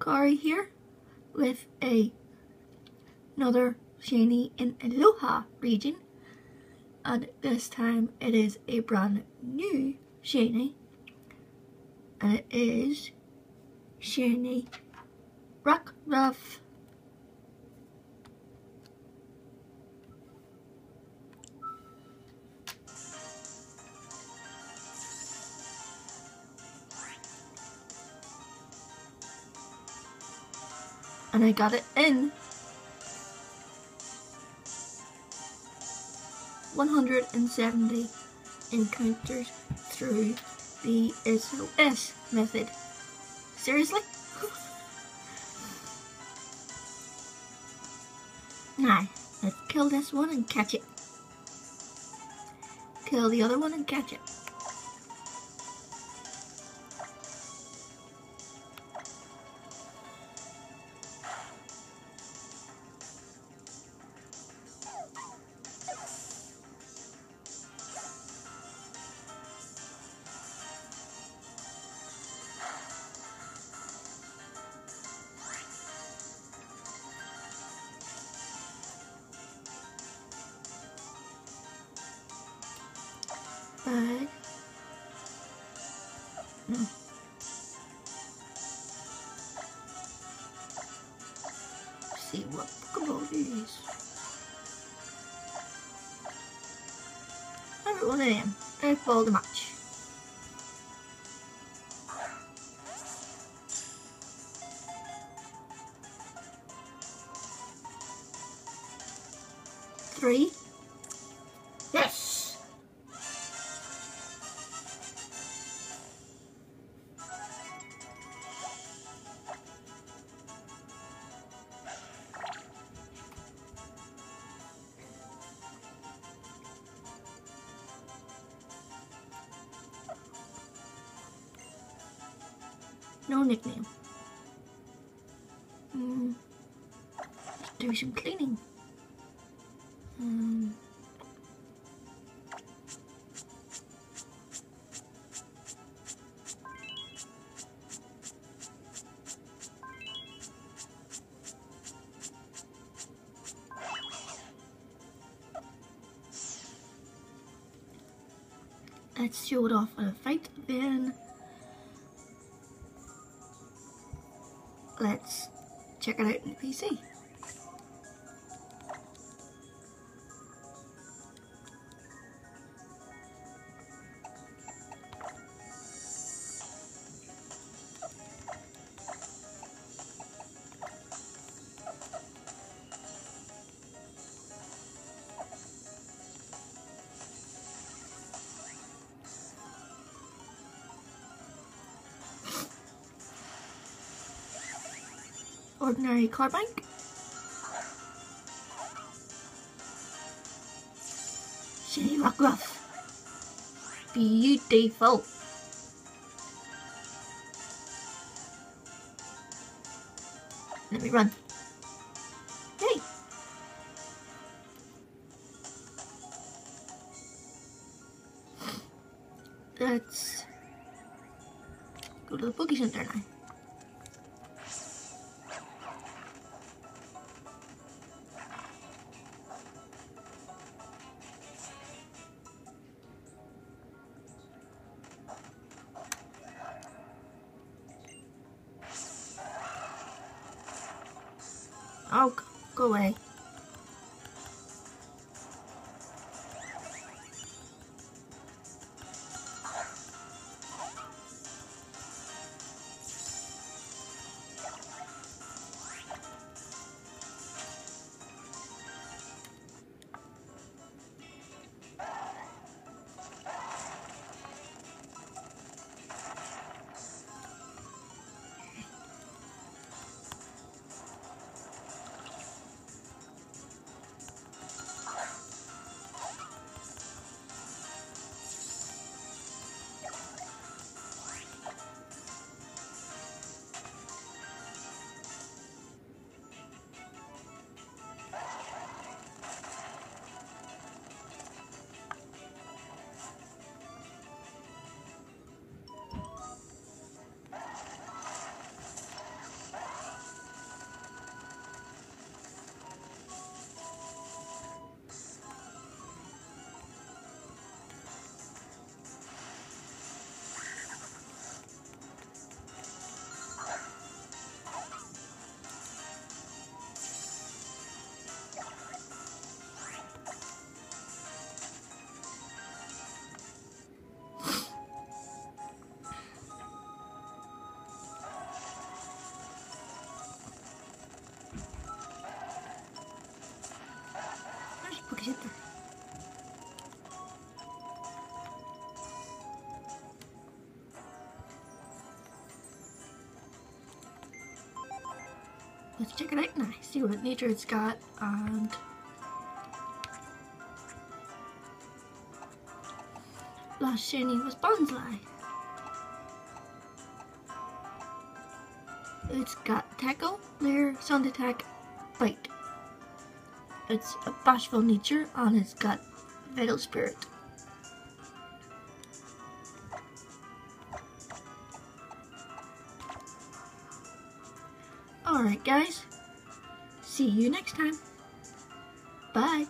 Kari here with a another shiny in Alola region and this time it is a brand new shiny and it is shiny Rockruff. And I got it in 170 encounters through the SOS method. Seriously? now, let's kill this one and catch it. Kill the other one and catch it. Bag. No. See what Pokeball is. Every one of them. They follow the match. Three. Yes! No nickname. Mm. Let's do some cleaning. Mm. Let's show it off on a fight, then let's check it out in the PC. Ordinary Carbine. Shiny Rockruff. Beautiful. Let me run. Hey. Let's go to the Boogie Center now. Oh, go away. Let's check it out now, see what nature it's got and last shiny was Bonsly. It's got Tackle, Leer, Sand Attack, Bite. It's a bashful nature and it's got vital spirit. Alright guys, see you next time. Bye.